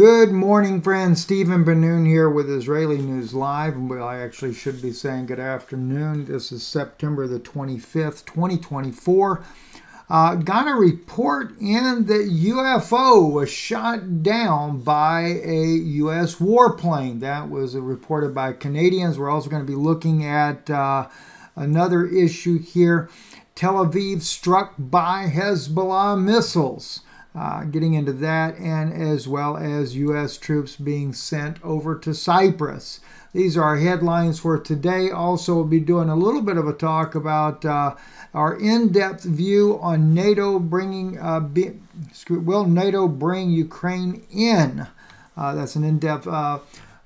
Good morning, friends. Stephen Ben-Nun here with Israeli News Live. Well, I actually should be saying good afternoon. This is September the 25th, 2024. Uh, got a report in that UFO was shot down by a U.S. warplane. That was reported by Canadians. We're also going to be looking at uh, another issue here. Tel Aviv struck by Hezbollah missiles. Uh, getting into that, and as well as U.S. troops being sent over to Cyprus. These are our headlines for today. Also, we'll be doing a little bit of a talk about uh, our in-depth view on NATO bringing. Uh, be, will NATO bring Ukraine in? Uh, that's an in-depth. Uh,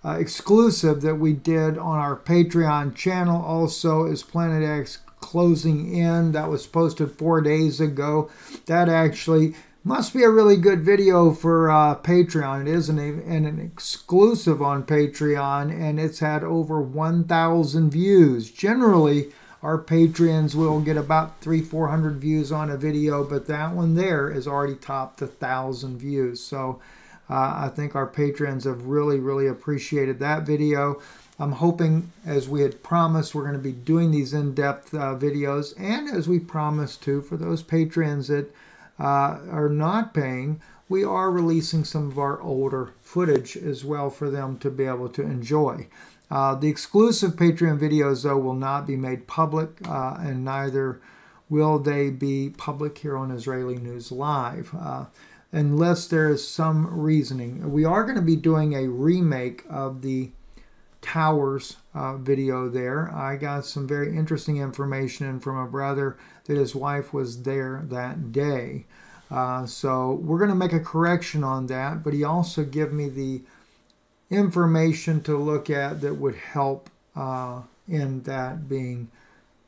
uh, exclusive that we did on our Patreon channel. Also, is Planet X closing in? That was posted four days ago. That actually must be a really good video for uh, Patreon. It is an, an exclusive on Patreon, and it's had over 1,000 views. Generally, our patrons will get about three, 400 views on a video, but that one there is already topped a thousand views. So uh, I think our patrons have really, really appreciated that video. I'm hoping, as we had promised, we're going to be doing these in-depth uh, videos, and as we promised to, for those patrons that uh, are not paying, we are releasing some of our older footage as well for them to be able to enjoy. Uh, the exclusive Patreon videos, though, will not be made public, uh, and neither will they be public here on Israeli News Live, uh, unless there is some reasoning. We are going to be doing a remake of the Towers uh, video there. I got some very interesting information from a brother that his wife was there that day. Uh, so we're going to make a correction on that, but he also gave me the information to look at that would help uh, in that being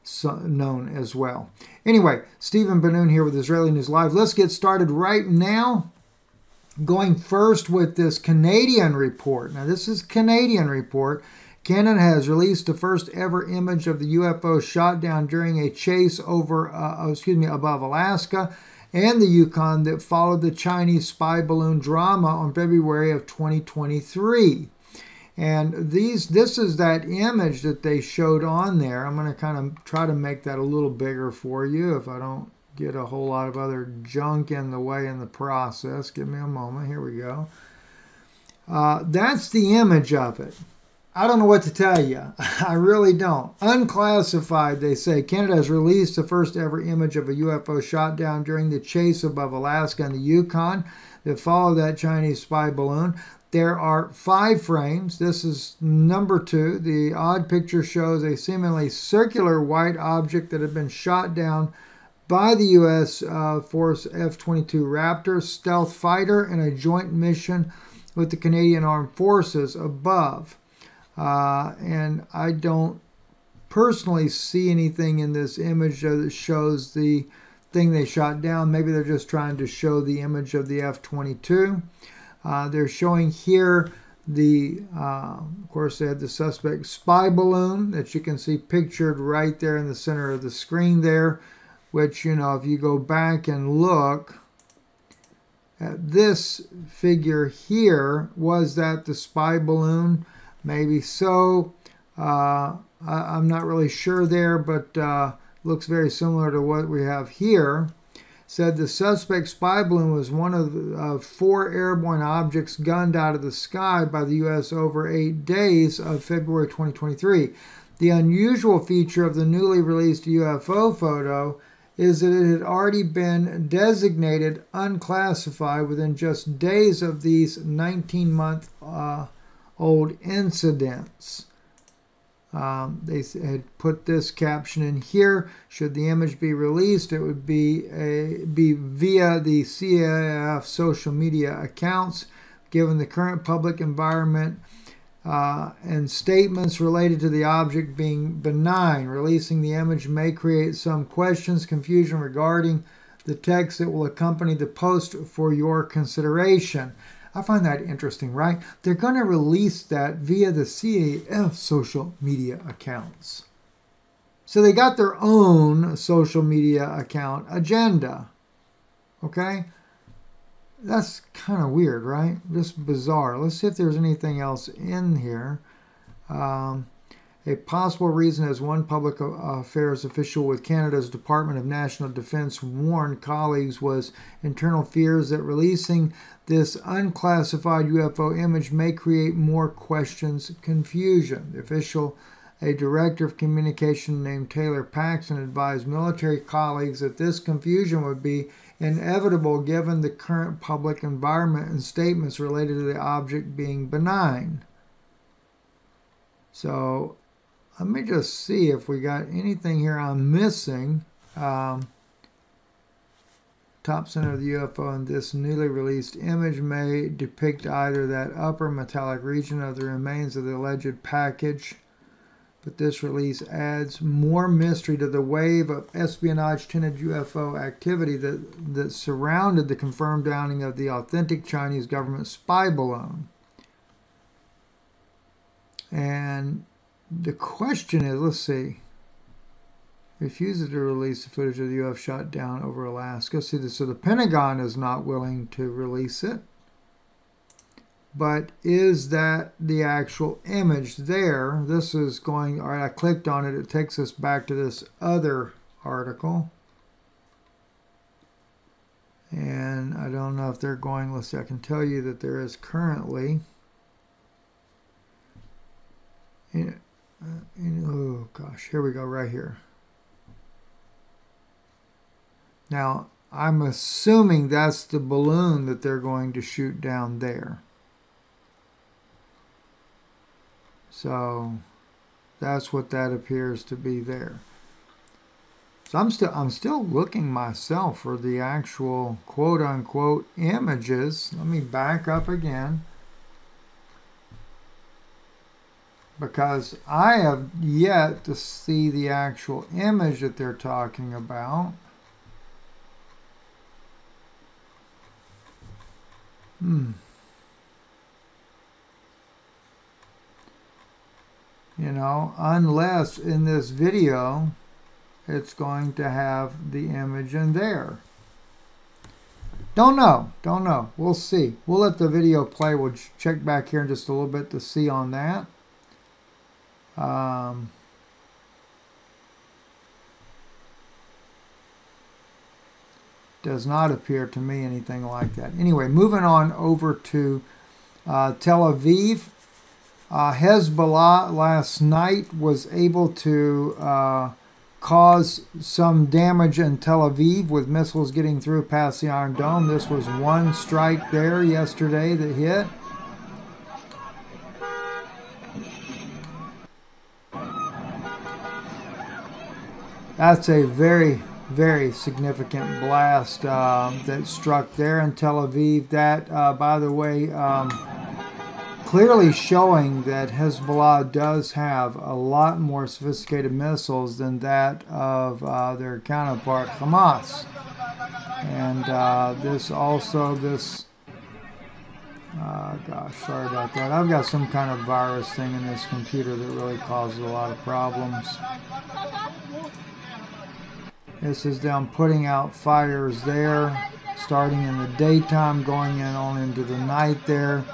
so known as well. Anyway, Stephen Ben-Nun here with Israeli News Live. Let's get started right now. Going first with this Canadian report. Now, this is Canadian report. Canada has released the first ever image of the UFO shot down during a chase over, uh, oh, excuse me, above Alaska and the Yukon that followed the Chinese spy balloon drama on February of 2023. And these, this is that image that they showed on there. I'm going to kind of try to make that a little bigger for you if I don't get a whole lot of other junk in the way in the process. Give me a moment. Here we go. Uh, that's the image of it. I don't know what to tell you. I really don't. Unclassified, they say. Canada has released the first ever image of a UFO shot down during the chase above Alaska and the Yukon that followed that Chinese spy balloon. There are five frames. This is number two. The odd picture shows a seemingly circular white object that had been shot down by the U.S. Uh, Force F-22 Raptor stealth fighter in a joint mission with the Canadian Armed Forces above. Uh, and I don't personally see anything in this image that shows the thing they shot down. Maybe they're just trying to show the image of the F-22. Uh, they're showing here the, uh, of course, they had the suspect spy balloon that you can see pictured right there in the center of the screen there which, you know, if you go back and look at this figure here, was that the spy balloon? Maybe so. Uh, I, am not really sure there, but uh, looks very similar to what we have here. Said the suspect spy balloon was one of uh, four airborne objects gunned out of the sky by the U.S. over eight days of February 2023. The unusual feature of the newly released UFO photo is that it had already been designated unclassified within just days of these 19 month uh, old incidents. Um, they had put this caption in here. Should the image be released, it would be a, be via the CAF social media accounts. Given the current public environment, uh, and statements related to the object being benign. Releasing the image may create some questions, confusion regarding the text that will accompany the post for your consideration. I find that interesting, right? They're going to release that via the CAF social media accounts. So they got their own social media account agenda. Okay? That's kind of weird, right? Just bizarre. Let's see if there's anything else in here. Um, a possible reason, is one public affairs official with Canada's Department of National Defense warned colleagues, was internal fears that releasing this unclassified UFO image may create more questions, confusion. The official, a director of communication named Taylor Paxton, advised military colleagues that this confusion would be inevitable given the current public environment and statements related to the object being benign. So let me just see if we got anything here I'm missing. Um, top center of the UFO in this newly released image may depict either that upper metallic region of the remains of the alleged package but this release adds more mystery to the wave of espionage tinted UFO activity that, that surrounded the confirmed downing of the authentic Chinese government spy balloon. And the question is let's see. Refuses to release the footage of the UFO shot down over Alaska. See, so the Pentagon is not willing to release it but is that the actual image there? This is going, all right, I clicked on it. It takes us back to this other article. And I don't know if they're going, let's see, I can tell you that there is currently, in, uh, oh gosh, here we go, right here. Now, I'm assuming that's the balloon that they're going to shoot down there. So that's what that appears to be there. So I'm still I'm still looking myself for the actual quote unquote images. Let me back up again. Because I have yet to see the actual image that they're talking about. Hmm. You know, unless in this video it's going to have the image in there. Don't know. Don't know. We'll see. We'll let the video play. We'll check back here in just a little bit to see on that. Um, does not appear to me anything like that. Anyway, moving on over to uh, Tel Aviv. Uh, Hezbollah last night was able to uh, cause some damage in Tel Aviv with missiles getting through past the Iron Dome. This was one strike there yesterday that hit. That's a very, very significant blast uh, that struck there in Tel Aviv. That, uh, by the way, um, clearly showing that Hezbollah does have a lot more sophisticated missiles than that of uh, their counterpart Hamas. And uh, this also, this, uh, gosh, sorry about that. I've got some kind of virus thing in this computer that really causes a lot of problems. This is them putting out fires there, starting in the daytime, going in on into the night there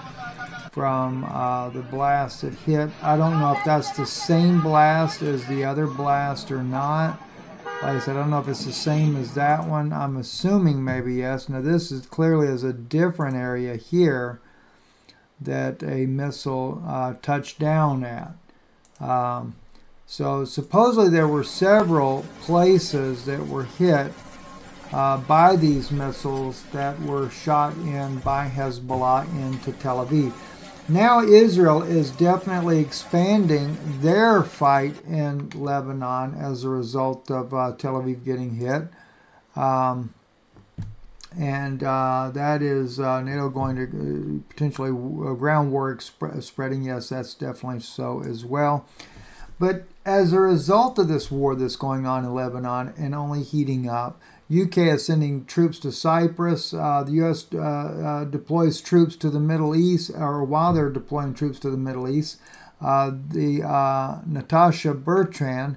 from uh, the blast that hit. I don't know if that's the same blast as the other blast or not. Like I said, I don't know if it's the same as that one. I'm assuming maybe yes. Now this is clearly is a different area here that a missile uh, touched down at. Um, so supposedly there were several places that were hit uh, by these missiles that were shot in by Hezbollah into Tel Aviv. Now Israel is definitely expanding their fight in Lebanon as a result of uh, Tel Aviv getting hit. Um, and uh, that is uh, NATO going to uh, potentially uh, ground war spreading. Yes, that's definitely so as well. But as a result of this war that's going on in Lebanon and only heating up, UK is sending troops to Cyprus. Uh, the U.S. Uh, uh, deploys troops to the Middle East, or while they're deploying troops to the Middle East, uh, the Natasha Bertrand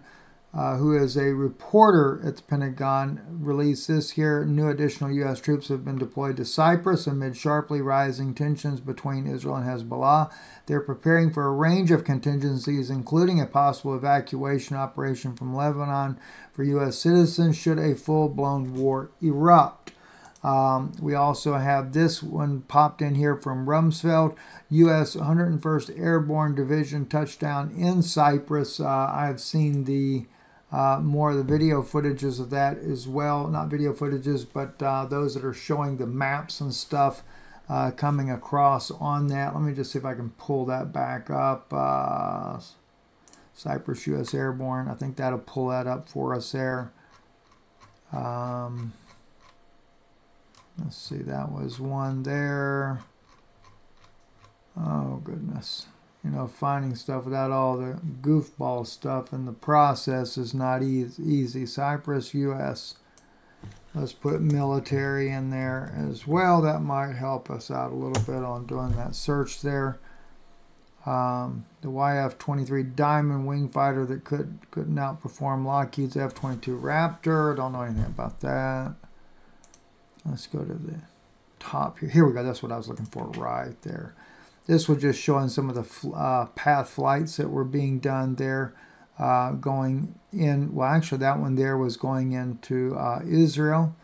uh, who is a reporter at the Pentagon, released this here. New additional U.S. troops have been deployed to Cyprus amid sharply rising tensions between Israel and Hezbollah. They're preparing for a range of contingencies, including a possible evacuation operation from Lebanon for U.S. citizens should a full blown war erupt. Um, we also have this one popped in here from Rumsfeld, U.S. 101st Airborne Division touchdown in Cyprus. Uh, I've seen the uh, more of the video footages of that as well. Not video footages, but uh, those that are showing the maps and stuff uh, coming across on that. Let me just see if I can pull that back up. Uh, Cyprus U.S. Airborne. I think that'll pull that up for us there. Um, let's see, that was one there. Oh, goodness you know, finding stuff without all the goofball stuff and the process is not easy. Cyprus, U.S. Let's put military in there as well. That might help us out a little bit on doing that search there. Um, the YF-23 Diamond wing fighter that could couldn't outperform Lockheed's F-22 Raptor. Don't know anything about that. Let's go to the top here. Here we go. That's what I was looking for right there. This was just showing some of the uh, path flights that were being done there, uh, going in. Well, actually, that one there was going into uh, Israel.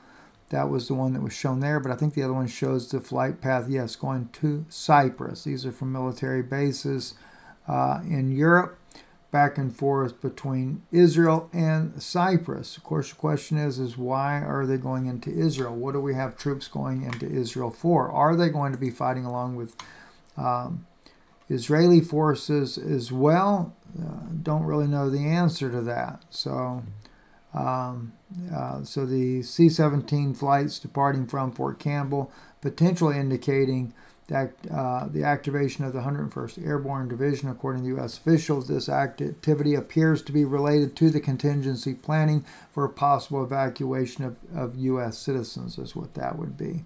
That was the one that was shown there, but I think the other one shows the flight path, yes, going to Cyprus. These are from military bases uh, in Europe, back and forth between Israel and Cyprus. Of course, the question is, is why are they going into Israel? What do we have troops going into Israel for? Are they going to be fighting along with um, Israeli forces as well uh, don't really know the answer to that. So, um, uh, so the C-17 flights departing from Fort Campbell potentially indicating that uh, the activation of the 101st Airborne Division, according to U.S. officials, this activity appears to be related to the contingency planning for a possible evacuation of, of U.S. citizens, is what that would be.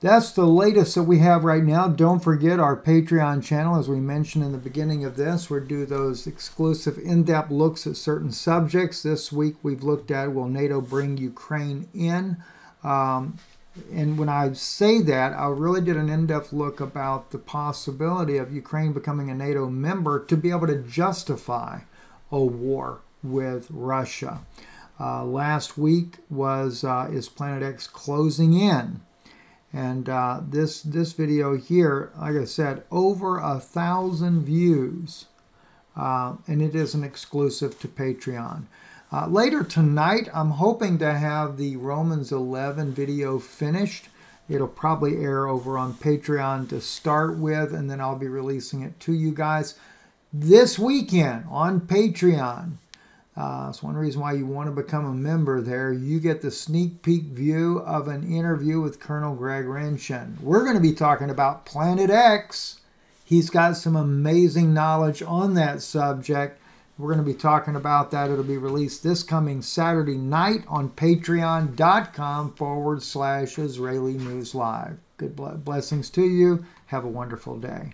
That's the latest that we have right now. Don't forget our Patreon channel, as we mentioned in the beginning of this. We do those exclusive in-depth looks at certain subjects. This week we've looked at will NATO bring Ukraine in? Um, and when I say that, I really did an in-depth look about the possibility of Ukraine becoming a NATO member to be able to justify a war with Russia. Uh, last week was uh, is Planet X closing in and uh, this this video here, like I said, over a thousand views, uh, and it is an exclusive to Patreon. Uh, later tonight, I'm hoping to have the Romans 11 video finished. It'll probably air over on Patreon to start with, and then I'll be releasing it to you guys this weekend on Patreon. Uh, it's one reason why you want to become a member there. You get the sneak peek view of an interview with Colonel Greg Renshin. We're going to be talking about Planet X. He's got some amazing knowledge on that subject. We're going to be talking about that. It'll be released this coming Saturday night on patreon.com forward slash Israeli News Live. Good blessings to you. Have a wonderful day.